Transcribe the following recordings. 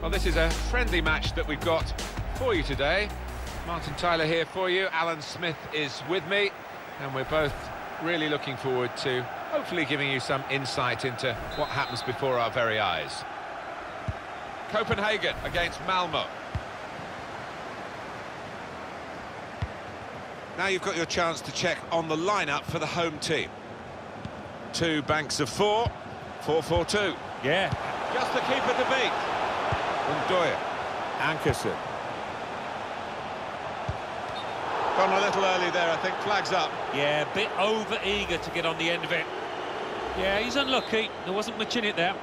Well, this is a friendly match that we've got for you today. Martin Tyler here for you, Alan Smith is with me, and we're both really looking forward to hopefully giving you some insight into what happens before our very eyes. Copenhagen against Malmo. Now you've got your chance to check on the lineup for the home team. Two banks of four, 4-4-2. Yeah, Just the keeper to beat. N'Doye. Ankersen. Gone a little early there, I think. Flags up. yeah, a bit over eager to get on the end of it. Yeah, he's unlucky. There wasn't much in it there.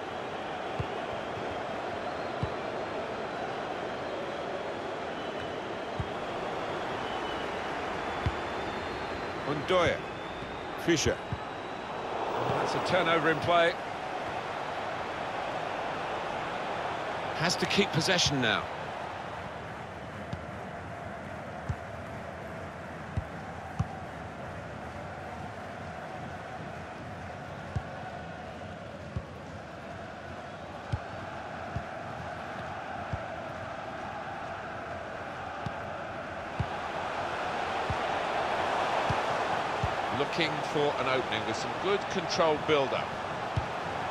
N'Doye. Fischer. That's a turnover in play. Has to keep possession now. Looking for an opening with some good controlled build-up.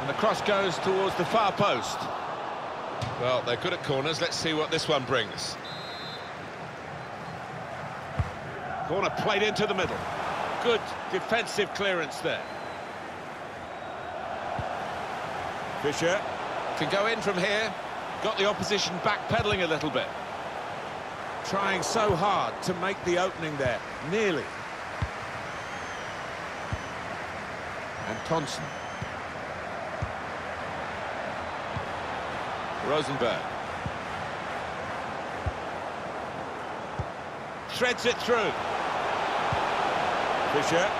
And the cross goes towards the far post. Well, they're good at corners. Let's see what this one brings. Corner played into the middle. Good defensive clearance there. Fischer can go in from here. Got the opposition backpedaling a little bit. Trying so hard to make the opening there. Nearly. And Thompson. Rosenberg. Threads it through. Fischer.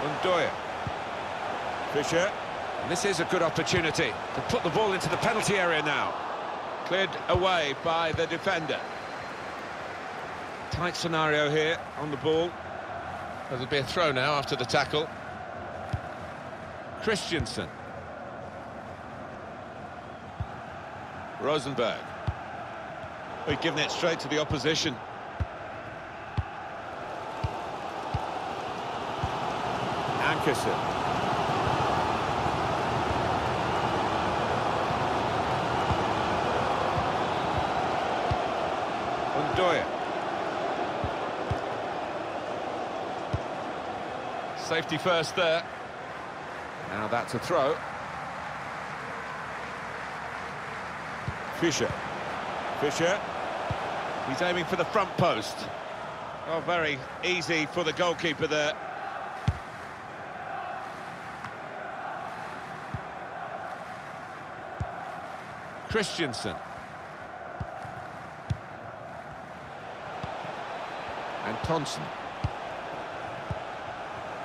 N'Doye. Fischer. And this is a good opportunity to put the ball into the penalty area now. Cleared away by the defender. Tight scenario here on the ball. There'll be a throw now after the tackle. Christensen. Rosenberg. We've given it straight to the opposition. Ankersen. Safety first there. Now that's a throw. Fischer. Fischer. He's aiming for the front post. Oh, very easy for the goalkeeper there. Christensen. And Thompson.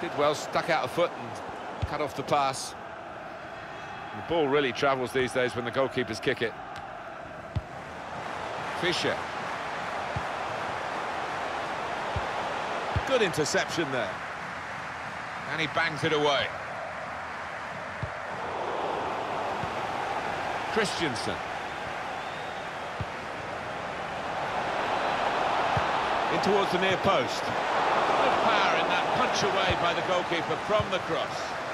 Did well, stuck out a foot and cut off the pass. The ball really travels these days when the goalkeepers kick it. Fischer. Good interception there. And he bangs it away. Christensen. In towards the near post. Good power in that punch away by the goalkeeper from the cross.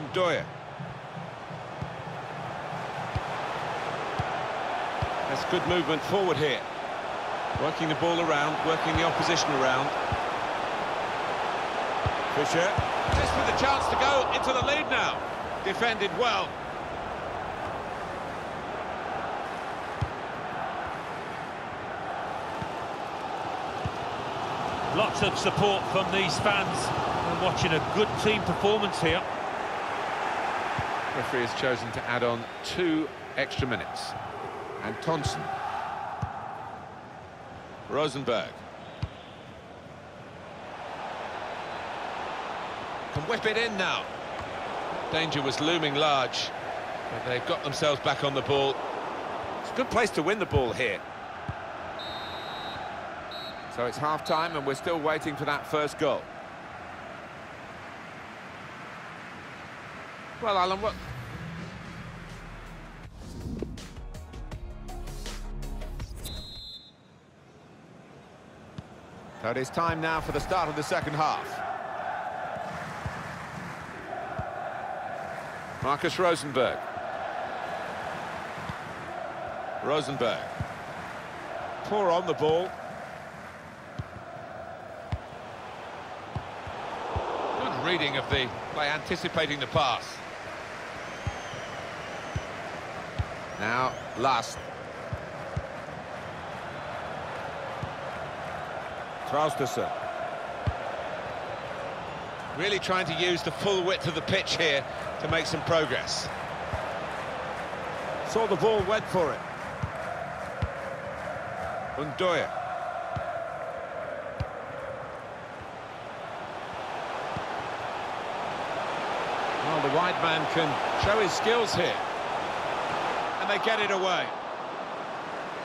N'Doye. That's good movement forward here. Working the ball around, working the opposition around. Fischer. This with a chance to go into the lead now. Defended well. Lots of support from these fans. And watching a good team performance here. Referee has chosen to add on two extra minutes. And Thompson. Rosenberg. Can whip it in now. Danger was looming large, but they've got themselves back on the ball. It's a good place to win the ball here. So it's half-time and we're still waiting for that first goal. So it is time now for the start of the second half. Markus Rosenberg. Rosenberg. Poor on the ball. Good reading of the play, anticipating the pass. Now, last. Traustason. Really trying to use the full width of the pitch here to make some progress. Saw the ball, went for it. N'Doye. Well, the wide man can show his skills here. And they get it away.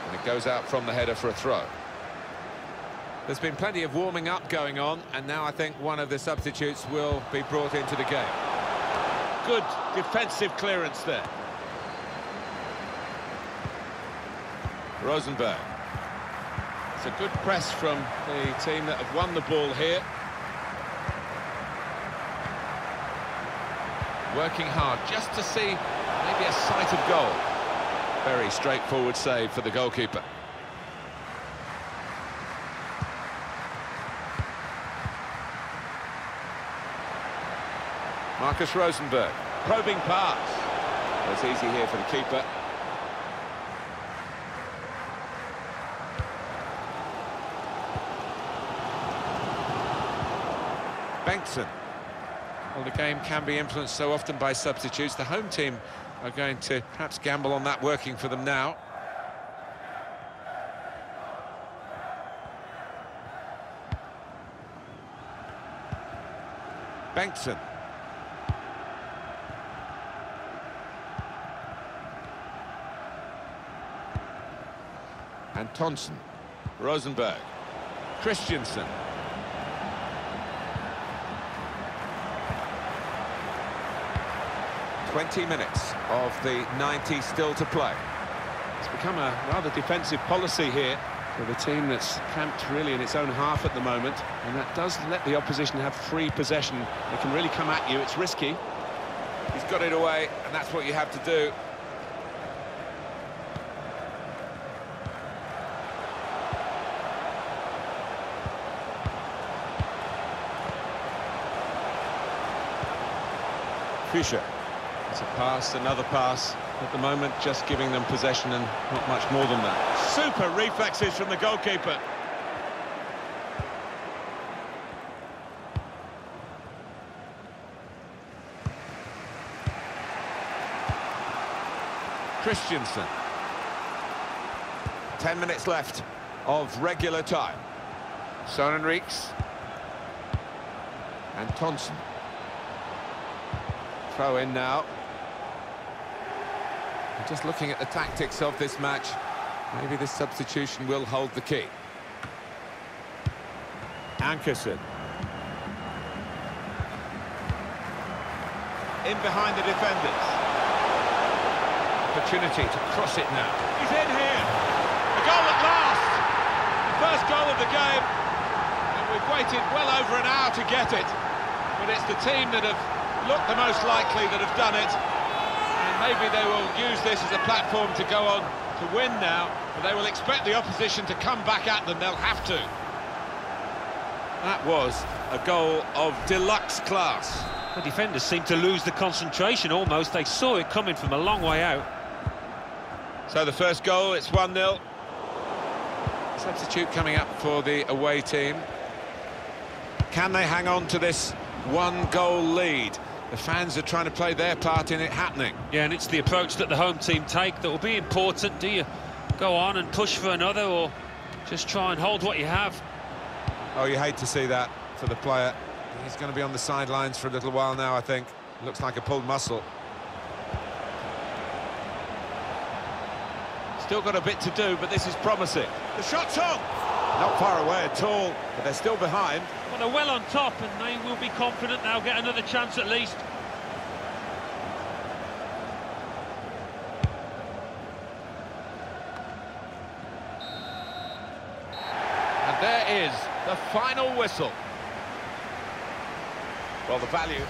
And it goes out from the header for a throw. There's been plenty of warming up going on, and now I think one of the substitutes will be brought into the game. Good defensive clearance there. Rosenberg. It's a good press from the team that have won the ball here. Working hard just to see maybe a sight of goal. Very straightforward save for the goalkeeper. Markus Rosenberg. Probing pass. It's easy here for the keeper. Bengtsson. Well, the game can be influenced so often by substitutes. The home team are going to perhaps gamble on that working for them now. Bengtsson. And Tonson. Rosenberg. Christiansen. 20 minutes of the 90 still to play. It's become a rather defensive policy here for the team that's camped really in its own half at the moment, and that does let the opposition have free possession. They can really come at you, it's risky. He's got it away, and that's what you have to do. Fischer. It's a pass, another pass. At the moment, just giving them possession and not much more than that. Super reflexes from the goalkeeper. Christensen. Ten minutes left of regular time. Sonnenrieks. Antonsson. Throw in now. Just looking at the tactics of this match, maybe this substitution will hold the key. Ankersen. In behind the defenders. Opportunity to cross it now. He's in here. A goal at last. The First goal of the game. And we've waited well over an hour to get it. But it's the team that have looked the most likely that have done it. And maybe they will use this as a platform to go on to win now. But they will expect the opposition to come back at them. They'll have to. That was a goal of deluxe class. The defenders seemed to lose the concentration almost. They saw it coming from a long way out. So the first goal, it's 1-0. Substitute coming up for the away team. Can they hang on to this one-goal lead? The fans are trying to play their part in it happening. Yeah, and it's the approach that the home team take that will be important. Do you go on and push for another or just try and hold what you have? Oh, you hate to see that for the player. He's going to be on the sidelines for a little while now, I think. Looks like a pulled muscle. Still got a bit to do, but this is promising. The shot's on! Not far away at all, but they're still behind. Well, they're well on top, and they will be confident they'll get another chance at least. And there is the final whistle. Well, the value